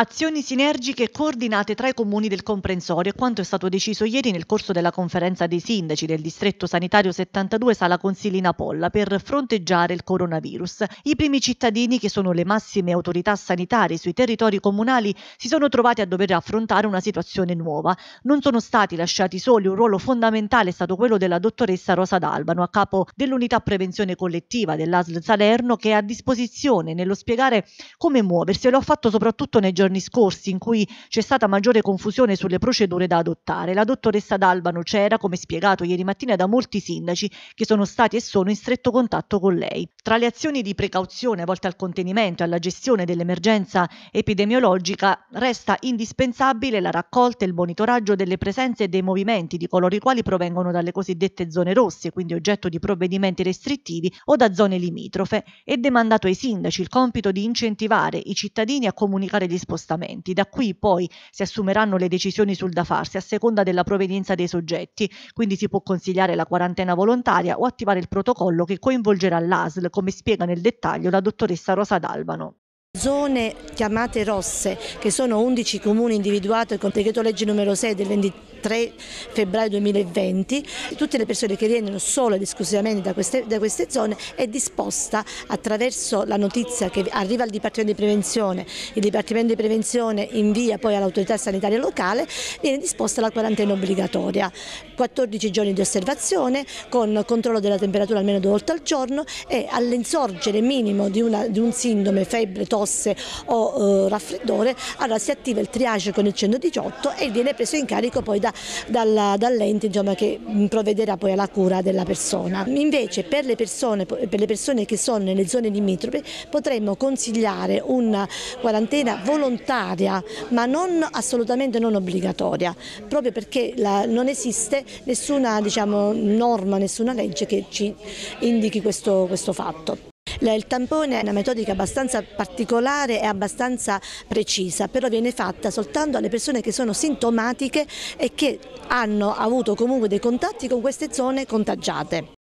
Azioni sinergiche coordinate tra i comuni del comprensorio, quanto è stato deciso ieri nel corso della conferenza dei sindaci del distretto sanitario 72 Sala Consilina Polla per fronteggiare il coronavirus. I primi cittadini, che sono le massime autorità sanitarie sui territori comunali, si sono trovati a dover affrontare una situazione nuova. Non sono stati lasciati soli, un ruolo fondamentale è stato quello della dottoressa Rosa D'Albano, a capo dell'unità prevenzione collettiva dell'ASL Salerno, che è a disposizione nello spiegare come muoversi e lo ha fatto soprattutto nei giorni giorni scorsi in cui c'è stata maggiore confusione sulle procedure da adottare. La dottoressa D'Albano c'era, come spiegato ieri mattina da molti sindaci che sono stati e sono in stretto contatto con lei. Tra le azioni di precauzione volte al contenimento e alla gestione dell'emergenza epidemiologica resta indispensabile la raccolta e il monitoraggio delle presenze e dei movimenti di coloro i quali provengono dalle cosiddette zone rosse, quindi oggetto di provvedimenti restrittivi o da zone limitrofe, e demandato ai sindaci il compito di incentivare i cittadini a comunicare gli spostamenti spostamenti. Da qui poi si assumeranno le decisioni sul da farsi a seconda della provenienza dei soggetti, quindi si può consigliare la quarantena volontaria o attivare il protocollo che coinvolgerà l'ASL, come spiega nel dettaglio la dottoressa Rosa D'Albano. Zone chiamate rosse, che sono 11 comuni individuati con decreto legge numero 6 del 23 3 febbraio 2020, tutte le persone che rientrano solo ed esclusivamente da queste, da queste zone è disposta attraverso la notizia che arriva al Dipartimento di Prevenzione, il Dipartimento di Prevenzione invia poi all'autorità sanitaria locale, viene disposta la quarantena obbligatoria, 14 giorni di osservazione con controllo della temperatura almeno due volte al giorno e all'insorgere minimo di, una, di, un sindrome, febbre, tosse o eh, raffreddore, allora si attiva il triage con il 118 e viene preso in carico poi da dall'ente insomma, che provvederà poi alla cura della persona. Invece per le persone, per le persone che sono nelle zone limitrofe potremmo consigliare una quarantena volontaria ma non assolutamente non obbligatoria, proprio perché la, non esiste nessuna diciamo, norma, nessuna legge che ci indichi questo, questo fatto. Il tampone è una metodica abbastanza particolare e abbastanza precisa, però viene fatta soltanto alle persone che sono sintomatiche e che hanno avuto comunque dei contatti con queste zone contagiate.